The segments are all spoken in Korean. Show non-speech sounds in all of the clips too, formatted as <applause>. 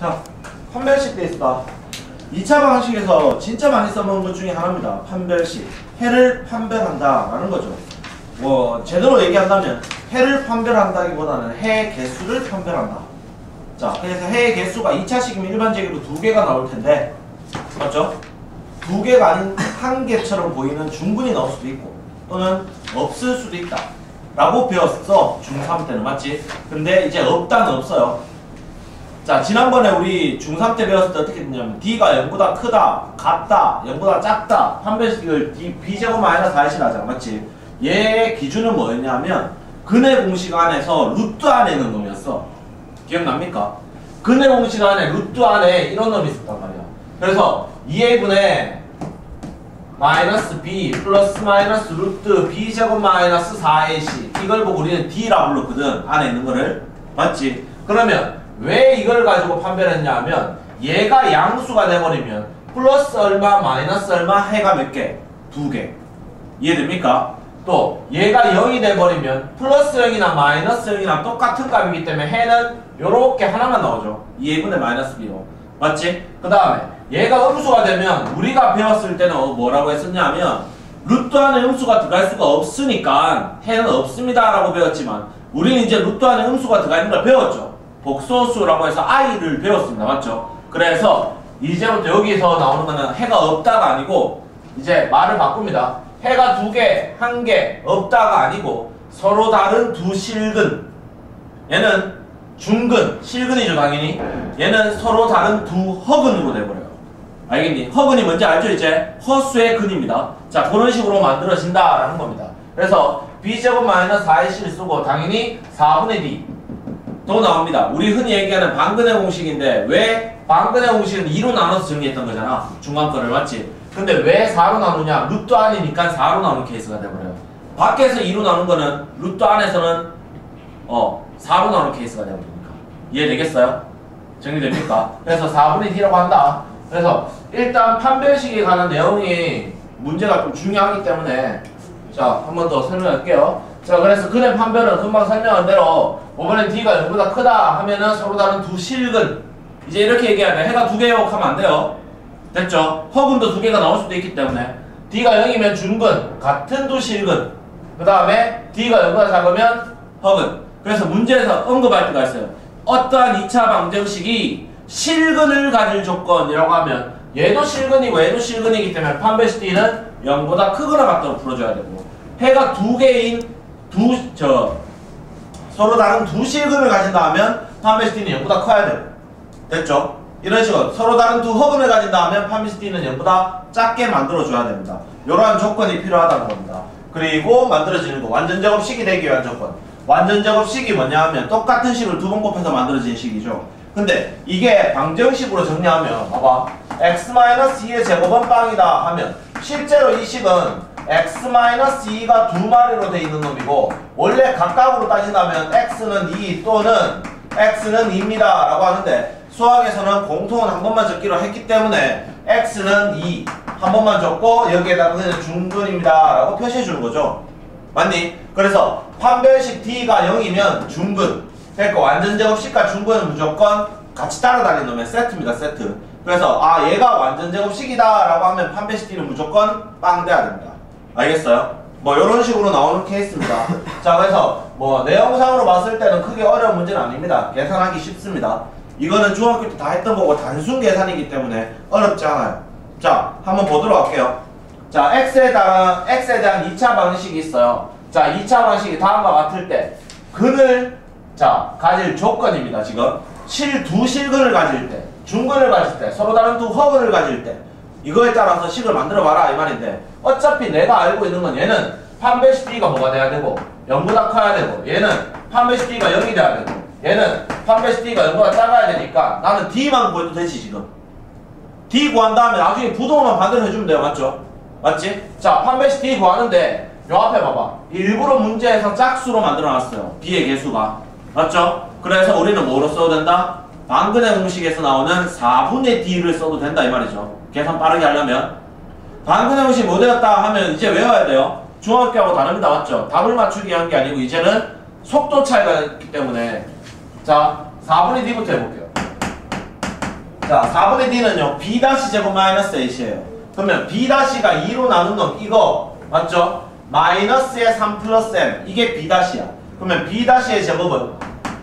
자, 판별식 돼 있다. 2차 방식에서 진짜 많이 써먹은 것 중에 하나입니다. 판별식. 해를 판별한다 라는 거죠. 뭐 제대로 얘기한다면 해를 판별한다기보다는 해 개수를 판별한다. 자, 그래서 해의 개수가 2차식이면 일반적으로 두 개가 나올 텐데 맞죠? 두 개가 아닌 한 개처럼 보이는 중근이 나올 수도 있고 또는 없을 수도 있다. 라고 배웠어. 중3 때는 맞지? 근데 이제 없다는 없어요. 자, 지난번에 우리 중3 때 배웠을 때 어떻게 됐냐면 D가 0보다 크다, 같다, 0보다 작다, 판별식을 D, B제곱 마이너스 4시 하잖아. 맞지? 얘의 기준은 뭐였냐면 근의 공식 안에서 루트 안에 있는 놈이었어. 기억납니까? 근의 공식 안에 루트 안에 이런 놈이 있었단 말이야. 그래서 2a분의 마이너스 b 플러스 마이너스 루트 b 제곱 마이너스 4ac 이걸 보고 우리는 d라 불렀거든 안에 있는 거를 맞지? 그러면 왜 이걸 가지고 판별했냐 하면 얘가 양수가 돼버리면 플러스 얼마 마이너스 얼마 해가 몇 개? 두 개 이해됩니까? 또 얘가 0이 돼버리면 플러스 0이나 마이너스 0이나 똑같은 값이기 때문에 해는 요렇게 하나만 나오죠 2분의 마이너스 b로 맞지? 그 다음에 얘가 음수가 되면 우리가 배웠을 때는 어, 뭐라고 했었냐면 루트 안에 음수가 들어갈 수가 없으니까 해는 없습니다 라고 배웠지만 우리는 이제 루트 안에 음수가 들어가 있는 걸 배웠죠 복소수라고 해서 i를 배웠습니다. 맞죠? 그래서 이제부터 여기서 나오는 거는 해가 없다가 아니고 이제 말을 바꿉니다. 해가 두 개, 한 개, 없다가 아니고 서로 다른 두 실근. 얘는 중근, 실근이죠 당연히. 얘는 서로 다른 두 허근으로 돼버려요. 알겠니? 허근이 뭔지 알죠 이제? 허수의 근입니다. 자 그런 식으로 만들어진다라는 겁니다. 그래서 b제곱 마이너스 4의식을 쓰고 당연히 4분의 d 또 나옵니다 우리 흔히 얘기하는 방근의 공식인데 왜 방근의 공식은 2로 나눠서 정리했던 거잖아 중간 거를 맞지? 근데 왜 4로 나누냐? 루트 안이니까 4로 나누는 케이스가 돼버려요 밖에서 2로 나눈 거는 루트 안에서는 어 4로 나누는 케이스가 돼버리니까 이해되겠어요? 정리됩니까? 그래서 4분의 d라고 한다 그래서 일단 판별식에 관한 내용이 문제가 좀 중요하기 때문에 자 한 번 더 설명할게요 자 그래서 근의 판별은 금방 설명한 대로 5번엔 d가 0보다 크다 하면은 서로 다른 두 실근. 이제 이렇게 돼. 해가 두 개요. 하면 안 돼요. 됐죠? 허근도 두 개가 나올 수도 있기 때문에. D가 0이면 중근, 같은 두 실근. 그 다음에 D가 0보다 작으면 허근. 그래서 문제에서 언급할 때가 있어요. 어떠한 2차 방정식이 실근을 가질 조건이라고 하면 얘도 실근이고 얘도 실근이기 때문에 판별식 D는 0보다 크거나 같도록 풀어줘야 되고 해가 두 개인 두, 저, 서로 다른 두 실근을 가진다 하면 D는 0보다 커야 돼요 됐죠? 이런 식으로 서로 다른 두 허근을 가진다 하면 파미스티는 0보다 작게 만들어줘야 됩니다. 이러한 조건이 필요하다는 겁니다. 그리고 만들어지는 거 완전 작업식이 되기 위한 조건 완전 작업식이 뭐냐 하면 똑같은 식을 두 번 곱해서 만들어진 식이죠. 근데 이게 방정식으로 정리하면 봐봐 x-2의 제곱은 빵이다 하면 실제로 이 식은 x-2가 두 마리로 돼 있는 놈이고 원래 각각으로 따진다면 x는 2 또는 x는 2입니다 라고 하는데 수학에서는 공통은 한 번만 적기로 했기 때문에 x는 2 한 번만 적고 여기에다가 그냥 중근입니다 라고 표시해 주는 거죠. 맞니? 그래서 판별식 d가 0이면 중근. 그러니까 완전 제곱식과 중근은 무조건 같이 따라다니는 놈의 세트입니다 세트 그래서 아 얘가 완전 제곱식이다 라고 하면 d는 무조건 빵 돼야 됩니다 알겠어요? 뭐 이런 식으로 나오는 케이스입니다 <laughs> 자 그래서 뭐 내용상으로 봤을 때는 크게 어려운 문제는 아닙니다 계산하기 쉽습니다 이거는 중학교 때 다 했던 거고 단순 계산이기 때문에 어렵지 않아요. 자, 한번 보도록 할게요. 자, x에 대한 x에 대한 2차 방식이 있어요. 자, 2차 방식이 다음과 같을 때 근을 자, 가질 조건입니다. 지금 실두 실근을 가질 때, 중근을 가질 때, 서로 다른 두 허근을 가질 때 이거에 따라서 식을 만들어 봐라 이 말인데 어차피 내가 알고 있는 건 얘는 판별식 d가 뭐가 돼야 되고 0보다 커야 되고 얘는 판별식 d가 0이 돼야 되고 얘는 판별식 D가 0보다 작아야 되니까 나는 D만 구해도 되지 지금 D 구한 다음에 나중에 부동만 반대로 해주면 돼요 맞죠? 맞지? 자 판별식 D 구하는데 요 앞에 봐봐 일부러 문제에서 짝수로 만들어 놨어요 B의 개수가 맞죠? 그래서 우리는 뭐로 써도 된다? 방근의 공식에서 나오는 4분의 D를 써도 된다 이 말이죠 계산 빠르게 하려면 방근의 공식이 뭐 되었다 하면 이제 외워야 돼요 중학교하고 다릅니다 맞죠? 답을 맞추기 한 게 아니고 이제는 속도 차이가 있기 때문에 자, 4분의 D부터 해볼게요. 자, 4분의 D는요, B 다시 제곱 마이너스 H예요. 그러면 B 다시가 2로 나눈 놈, 이거, 맞죠? 마이너스의 3 플러스 M, 이게 B 다시야. 그러면 B 다시의 제곱은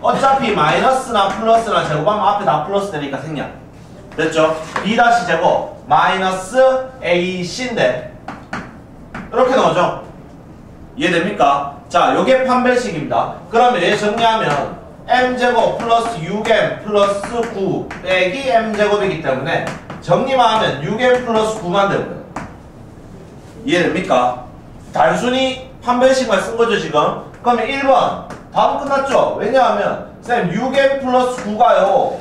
어차피 마이너스나 플러스나 제곱하면 앞에 다 플러스 되니까 생략. 됐죠? B 다시 제곱, 마이너스 AC인데, 이렇게 나오죠? 이해됩니까? 자, 요게 판별식입니다. 그러면 얘 정리하면 m제곱 플러스 6m 플러스 9 빼기 m제곱이기 때문에 정리만 하면 6m 플러스 9만 되고요. 이해됩니까? 단순히 판별식만 쓴 거죠, 지금? 그러면 1번. 답은 끝났죠? 왜냐하면 쌤 6m 플러스 9가요.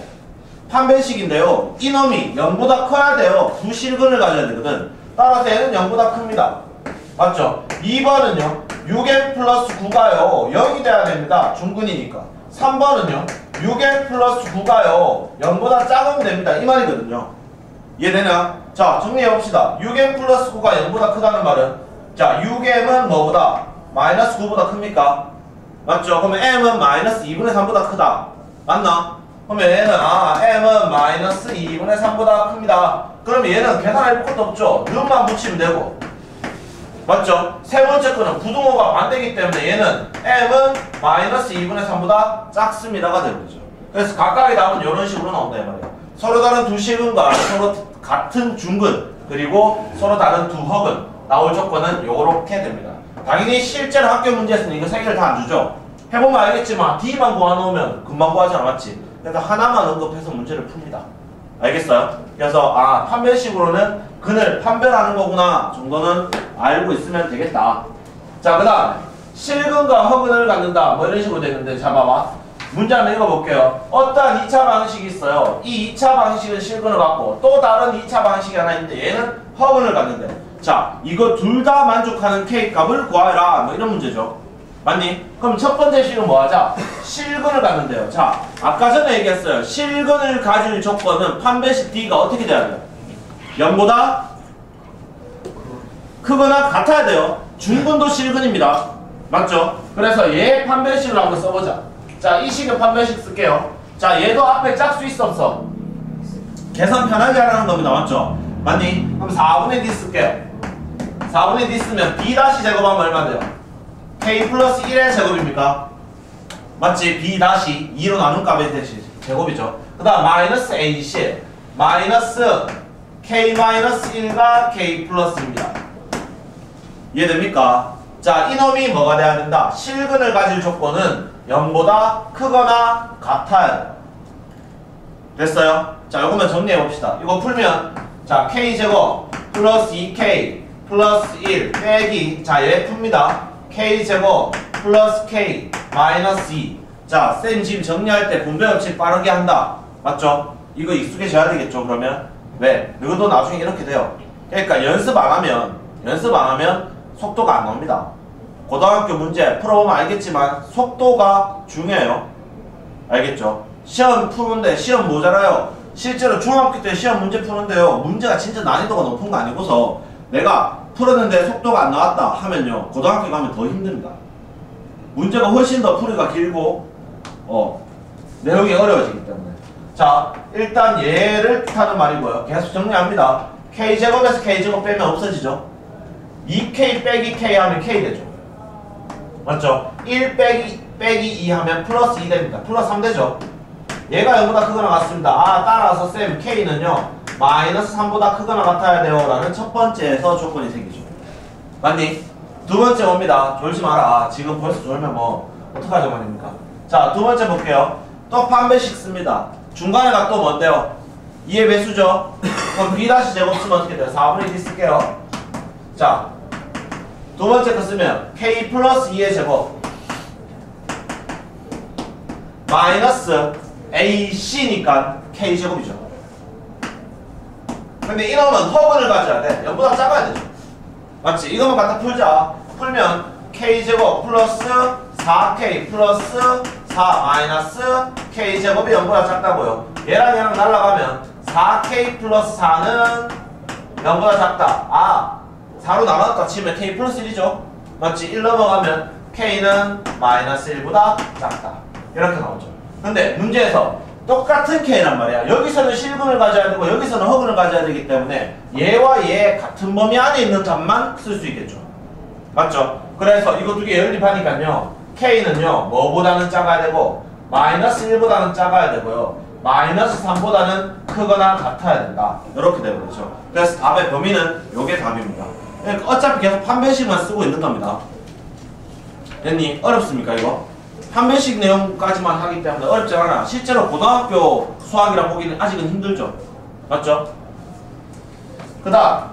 판별식인데요. 이놈이 0보다 커야 돼요. 부실근을 가져야 되거든. 따라서 얘는 0보다 큽니다. 맞죠? 2번은요. 6n 플러스 9가요. 0이 돼야 됩니다. 중근이니까. 3번은요. 6n 플러스 9가요. 0보다 작으면 됩니다. 이 말이거든요. 이해되나? 자, 정리해봅시다. 6n 플러스 9가 0보다 크다는 말은 자, 6m은 뭐보다? 마이너스 9보다 큽니까? 맞죠? 그러면 m은 마이너스 2분의 3보다 크다. 맞나? 그러면 얘는 아 m은 마이너스 2분의 3보다 큽니다. 그러면 얘는 계산할 것도 없죠. 눈만 붙이면 되고 맞죠? 세 번째 거는 부등호가 반대기 때문에 얘는 m은 마이너스 2분의 3보다 작습니다가 되는 거죠. 그래서 각각의 답은 이런 식으로 나온다 이 말이에요. 서로 다른 두 식은과 서로 같은 중근 그리고 서로 다른 두 허근 나올 조건은 요렇게 됩니다. 당연히 실제로 학교 문제에서는 이거 세 개를 다 안 주죠. 해보면 알겠지만 D만 구해놓으면 금방 구하지 않았지. 그래서 하나만 언급해서 문제를 풉니다. 알겠어요? 그래서 아 판별식으로는 근을 판별하는 거구나 정도는 알고 있으면 되겠다. 자, 그 다음 실근과 허근을 갖는다. 뭐 이런 식으로 되는데 잡아봐. 문제 한번 읽어볼게요. 어떠한 2차 방식이 있어요. 이 2차 방식은 실근을 갖고 또 다른 2차 방식이 하나 있는데 얘는 허근을 갖는데 자, 이거 둘 다 만족하는 K 값을 구하라. 뭐 이런 문제죠. 맞니? 그럼 첫 번째 식은 뭐 하자? 실근을 갖는데요. 자, 아까 전에 얘기했어요. 실근을 가질 조건은 판별식 D가 어떻게 돼야 돼요? 0보다 크거나 같아야 돼요. 중근도 실근입니다. 맞죠? 그래서 얘 판별식을 한번 써보자. 자, 이 식의 판별식 쓸게요. 자, 얘도 앞에 짝수 있어 없어? 계산 편하게 하라는 겁니다. 맞죠? 맞니? 그럼 4분의 D 쓸게요. 4분의 D 쓰면 B 다시 제곱하면 얼마 돼요? K 플러스 1의 제곱입니까? 맞지? B 다시 2로 나눈 값의 대시 제곱이죠. 그 다음 마이너스 AC 마이너스 K 마이너스 1가 K 플러스입니다. 이해됩니까? 자, 이놈이 뭐가 돼야 된다? 실근을 가질 조건은 0보다 크거나 같아야 돼요. 됐어요? 자, 요거만 정리해 봅시다. 이거 풀면 자, K제곱 플러스 2K 플러스 1 빼기 자, 얘 풉니다. K제곱 플러스 K 마이너스 2 자, 쌤 지금 정리할 때 분배 법칙 빠르게 한다. 맞죠? 이거 익숙해져야 되겠죠, 그러면? 왜? 이것도 나중에 이렇게 돼요. 그러니까 연습 안 하면 연습 안 하면 속도가 안 나옵니다. 고등학교 문제 풀어보면 알겠지만 속도가 중요해요. 알겠죠? 시험 푸는데 시험 모자라요. 실제로 중학교 때 시험 문제 푸는데요. 문제가 진짜 난이도가 높은 거 아니고서 내가 풀었는데 속도가 안 나왔다 하면요. 고등학교 가면 더 힘듭니다. 문제가 훨씬 더 풀이가 길고 어 내용이 어려워지기 때문에 자 일단 얘를 뜻하는 말이고요. 계속 정리합니다. k제곱에서 k제곱 빼면 없어지죠. 2k 빼기 k 하면 k 되죠. 맞죠? 1 빼기 빼기 2 하면 플러스 2 됩니다. 플러스 3 되죠. 얘가 0보다 크거나 같습니다. 아 따라서 쌤 k는요 마이너스 3보다 크거나 같아야 돼요 라는 첫 번째에서 조건이 생기죠. 맞니? 두 번째 옵니다. 졸지 마라. 지금 벌써 졸면 뭐 어떡하죠 말입니까? 자 두 번째 볼게요. 또 판별식 씁니다. 중간에가 또 뭔데요? 2의 배수죠? 그럼 B 다시 제곱 쓰면 어떻게 돼요? 4분의 1 쓸게요. 자, 두 번째 거 쓰면 K 플러스 2의 제곱 마이너스 AC니까 K 제곱이죠. 근데 이놈은 허근을 가져야 돼. 0보다 작아야 되죠. 맞지? 이것만 갖다 풀자. 풀면 K 제곱 플러스 4K 플러스 4 마이너스 K 제곱이 0보다 작다고요. 얘랑 얘랑 날라가면 4K 플러스 4는 0보다 작다. 아, 4로 나눴다 치면 K 플러스 1이죠. 맞지? 1 넘어가면 K는 마이너스 1보다 작다. 이렇게 나오죠. 근데 문제에서 똑같은 K란 말이야. 여기서는 실근을 가져야 되고 여기서는 허근을 가져야 되기 때문에 얘와 얘 같은 범위 안에 있는 값만 쓸 수 있겠죠. 맞죠? 그래서 이거 두 개 연립하니까요. K는요. 뭐보다는 작아야 되고 마이너스 1보다는 작아야 되고요. 마이너스 3보다는 크거나 같아야 된다. 이렇게 되버리죠. 그래서 답의 범위는 요게 답입니다. 그러니까 어차피 계속 판별식만 쓰고 있는 겁니다. 됐니? 어렵습니까 이거? 판별식 내용까지만 하기 때문에 어렵지 않아. 실제로 고등학교 수학이라 보기는 아직은 힘들죠. 맞죠? 그 다음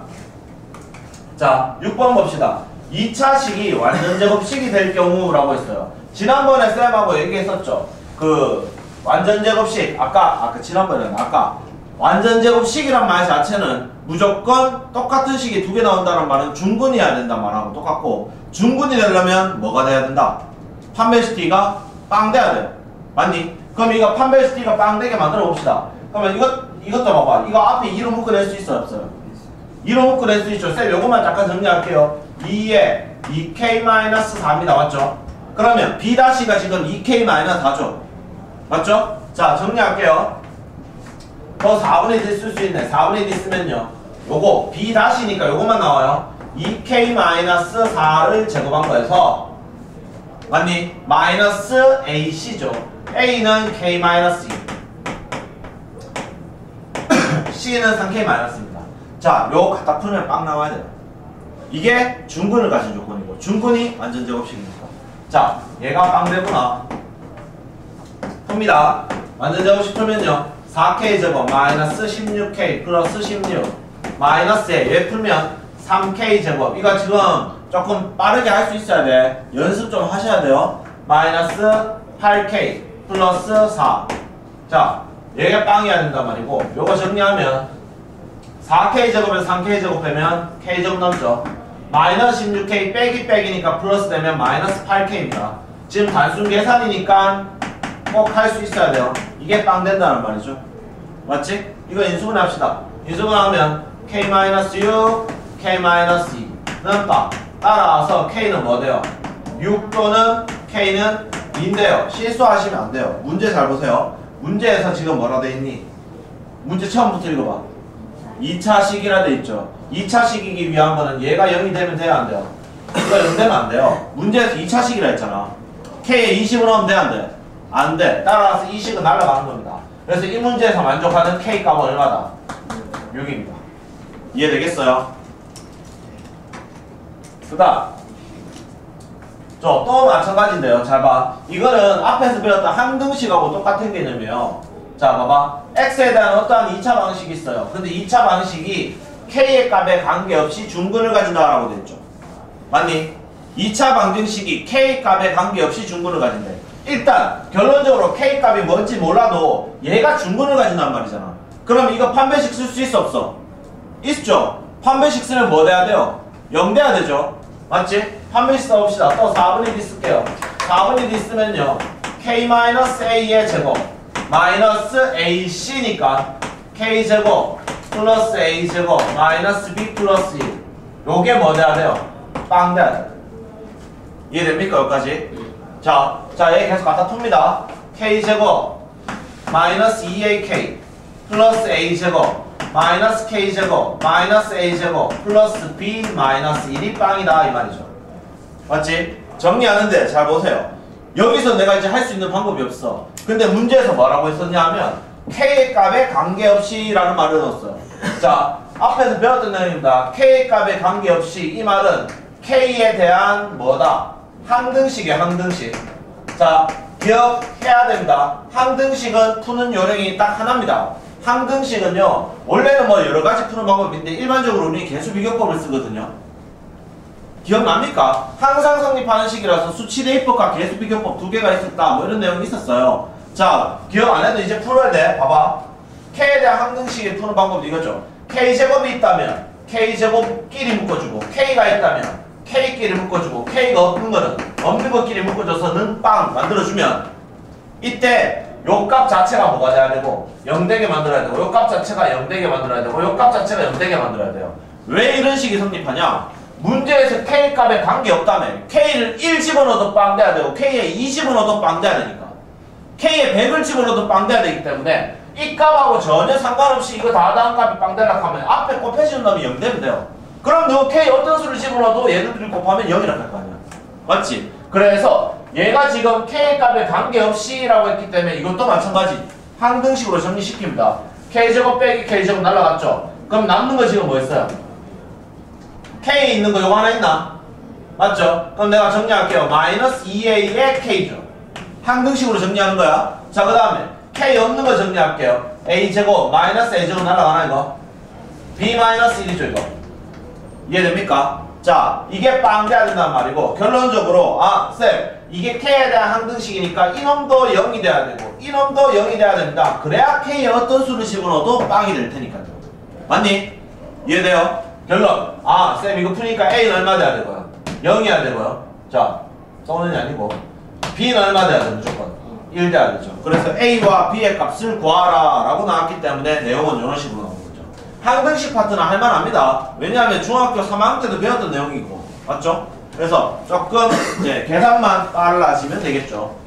자 6번 봅시다. 2차 식이 완전 제곱식이 될 경우라고 했어요. 지난번에 쌤하고 얘기했었죠. 그 완전 제곱식 아까 아까 지난번에 아까 완전 제곱식이란 말 자체는 무조건 똑같은 식이 두 개 나온다는 말은 중근이어야 된다 말하고 똑같고 중근이 되려면 뭐가 돼야 된다? 판별시티가 빵 돼야 돼. 맞니? 그럼 이거 판별시티가 빵 되게 만들어 봅시다. 그러면 이것 이것도 봐봐. 이거 앞에 2로 묶어낼 수 있어요, 없어요? 2로 묶어낼 수 있죠. 쌤 요것만 잠깐 정리할게요. 2에 2k-4입니다. 맞죠? 그러면 b-가 지금 2k-4죠. 맞죠? 자 정리할게요. 더 4분의 1 쓸 수 있네. 4분의 1 쓰면요. 요거 b-니까 요것만 나와요. 2k-4를 제곱한 거에서 맞니? 마이너스 ac죠. a는 k-2 <coughs> c는 3k-입니다. 자, 요거 갖다 풀면 빵 나와야 돼요. 이게 중근을 가진 조건이고 중근이 완전 제곱식입니다. 자, 얘가 빵 되구나. 풉니다. 완전 제곱식 풀면요. 4k 제곱 마이너스 16k 플러스 16 마이너스에 얘 풀면 3k 제곱 이거 지금 조금 빠르게 할 수 있어야 돼. 연습 좀 하셔야 돼요. 마이너스 8k 플러스 4 자, 얘가 빵이어야 된단 말이고 요거 정리하면 4k 제곱에서 3k 제곱 빼면 k 제곱 넘죠. 마이너스 16k 빼기 빼기니까 플러스 되면 마이너스 8k입니다. 지금 단순 계산이니까 꼭 할 수 있어야 돼요. 이게 빵 된다는 말이죠. 맞지? 이거 인수분 합시다. 인수분 하면 k-6, k-2는 빵. 따라서 k는 뭐 돼요? 6 또는 k는 2인데요. 실수하시면 안 돼요. 문제 잘 보세요. 문제에서 지금 뭐라 돼 있니? 문제 처음부터 읽어봐. 2차식이라 돼 있죠. 2차식이기 위한 거는 얘가 0이 되면 돼야 안 돼요? 이거 0 되면 안 돼요. 문제에서 2차식이라 했잖아. K에 20을 넣으면 돼, 안 돼? 안 돼. 따라서 이 식은 날아가는 겁니다. 그래서 이 문제에서 만족하는 K 값은 얼마다? 6입니다. 이해되겠어요? 그 다음 또 마찬가지인데요. 잘 봐. 이거는 앞에서 배웠던 항등식하고 똑같은 개념이에요. 자, 봐봐. x에 대한 어떠한 2차 방식이 있어요. 근데 2차 방식이 k의 값에 관계없이 중근을 가진다라고 됐죠. 맞니? 2차 방정식이 k 값에 관계없이 중근을 가진대. 일단 결론적으로 k 값이 뭔지 몰라도 얘가 중근을 가진단 말이잖아. 그럼 이거 판별식 쓸 수 있어 없어? 있죠. 판별식 쓰면 뭐 돼야 돼요? 0 돼야 되죠. 맞지? 판별식 써봅시다. 또 4분의 1 쓸게요. 4분의 1 쓰면요. k-a의 제곱 마이너스 ac니까 k제곱 플러스 a제곱 마이너스 b 플러스 1 요게 뭐 돼야 돼요? 빵 돼야 돼요. 이해됩니까? 여기까지? 자, 자, 얘 계속 갖다 풉니다. k제곱 마이너스 2ak 플러스 a제곱 마이너스 k제곱 마이너스 a제곱 플러스 b 마이너스 1이 빵이다 이 말이죠. 맞지? 정리하는데 잘 보세요. 여기서 내가 이제 할 수 있는 방법이 없어. 근데 문제에서 뭐라고 했었냐 하면 k의 값에 관계없이 라는 말을 넣었어요. 자, 앞에서 배웠던 내용입니다. k의 값에 관계없이 이 말은 k에 대한 뭐다? 항등식이에요, 항등식. 자, 기억해야 됩니다. 항등식은 푸는 요령이 딱 하나입니다. 항등식은요, 원래는 뭐 여러 가지 푸는 방법인데 일반적으로 우리 개수 비교법을 쓰거든요. 기억납니까? 항상 성립하는 식이라서 수치 대입법과 개수 비교법 두 개가 있었다. 뭐 이런 내용이 있었어요. 자, 기억 안 해도 이제 풀어야 돼. 봐봐. K에 대한 항등식을 푸는 방법도 이거죠. K제곱이 있다면 K제곱끼리 묶어주고 K가 있다면 K끼리 묶어주고 K가 없는 거는 없는 것끼리 묶어줘서는 빵 만들어주면 이때 요 값 자체가 뭐가 돼야 되고 0되게 만들어야 되고 요 값 자체가 0되게 만들어야 되고 요 값 자체가 0되게 만들어야 돼요. 왜 이런 식이 성립하냐? 문제에서 K 값에 관계없다면 K를 1 집어넣어도 빵 돼야 되고 K에 2 집어넣어도 빵 돼야 되니까 K에 100을 집어넣어도 빵 돼야 되기 때문에 이 값하고 전혀 상관없이 이거 다 다음 값이 빵 되려고 하면 앞에 곱해지는 놈이 0 되면 돼요. 그럼 너 K 어떤 수를 집어넣어도 얘들끼리 곱하면 0이라고 할거 아니야. 맞지? 그래서 얘가 지금 K 값에 관계없이 라고 했기 때문에 이것도 마찬가지 항등식으로 정리시킵니다. K제곱 빼기 K제곱 날라갔죠? 그럼 남는 거 지금 뭐였어요? K 있는 거 요거 하나 있나? 맞죠? 그럼 내가 정리할게요. 마이너스 2A의 K죠. 항등식으로 정리하는 거야. 자, 그 다음에 K 없는 거 정리할게요. A제곱 마이너스 A제곱 날라가나 이거? B 마이너스 1이죠 이거. 이해됩니까? 자, 이게 빵 돼야 된단 말이고 결론적으로 아, 쌤 이게 K에 대한 항등식이니까 이놈도 0이 돼야 되고 이놈도 0이 돼야 된다. 그래야 K에 어떤 수를 집어넣어도 빵이 될 테니까요. 맞니? 이해돼요? 결론 아, 쌤 이거 푸니까 A는 얼마 돼야 되고요? 0이어야 되고요. 자, 써는이 아니고 B는 얼마 돼야 돼 무조건? 1 돼야 되죠. 그래서 A와 B의 값을 구하라 라고 나왔기 때문에 내용은 이런 식으로 나온 거죠. 항등식 파트는 할만합니다. 왜냐하면 중학교 3학년 때도 배웠던 내용이고 맞죠? 그래서 조금 이제 계산만 빨라지면 되겠죠.